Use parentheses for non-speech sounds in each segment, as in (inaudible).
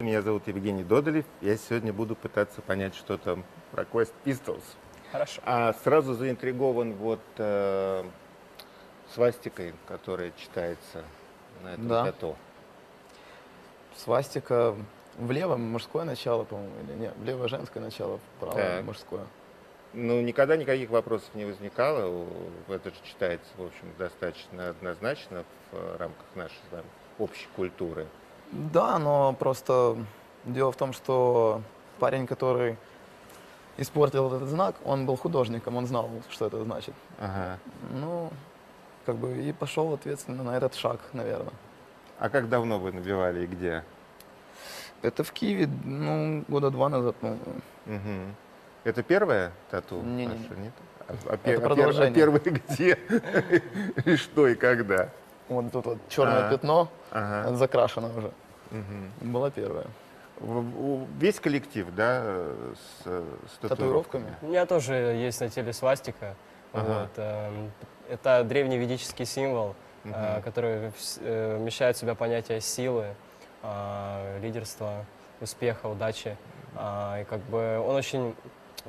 Меня зовут Евгений Додолев. Я сегодня буду пытаться понять, что там про Quest Pistols. Хорошо. А сразу заинтригован вот э, свастикой, которая читается на этом Да. тату. Свастика влево мужское начало, по-моему, или нет? Влево женское начало, вправо Так. мужское. Ну, никогда никаких вопросов не возникало. Это же читается, в общем, достаточно однозначно в э, рамках нашей с вами общей культуры. Да, но просто дело в том, что парень, который испортил этот знак, он был художником, он знал, что это значит. Ага. Ну, как бы и пошел ответственно на этот шаг, наверное. А как давно вы набивали и где? Это в Киеве, ну, года два назад, по-моему. Мгм. Это первое тату? Не-не-не. ваше, нет? А, а пер- а а продолжение. первое где? (laughs) И что, и когда? Вот тут вот черное А. пятно, Ага. закрашено уже. Мгм. Было первое. В- у- Весь коллектив, да, э, с, э, с татуировками? Татуировками? У меня тоже есть на теле свастика. Ага. Вот, эм, это древний ведический символ, э, Мгм. который э, вмещает в себя понятие силы, а, лидерства, успеха, удачи. А, И как бы он очень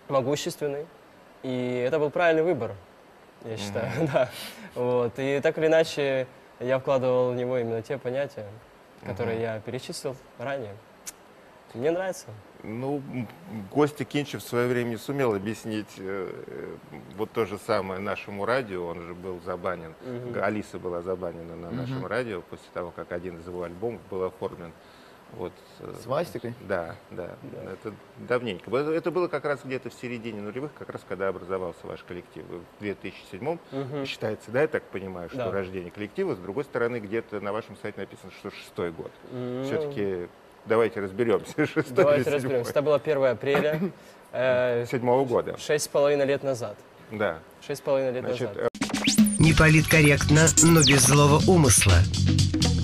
могущественный. И это был правильный выбор, я считаю, (laughs) да. Вот. И так или иначе я вкладывал в него именно те понятия, которые я перечислил ранее. Мне нравится. Ну, Костя Кинчев в свое время не сумел объяснить э, э, вот то же самое нашему радио. Он же был забанен. Г- Алиса была забанена на нашем радио после того, как один из его альбомов был оформлен. Вот, э, Свастикой? Да, да, Да. Это давненько. Это было как раз где-то в середине нулевых, как раз когда образовался ваш коллектив. В 2007 Мгм. считается, да, я так понимаю, что Да. рождение коллектива. С другой стороны, где-то на вашем сайте написано, что шестой год. Ну, Все-таки давайте (laughs) разберемся. Шестой Давайте разберемся. Это было 1 апреля, э, Седьмого года. шесть с половиной лет назад. Да. Шесть с половиной лет Значит, назад. э, Неполиткорректно, но без злого умысла.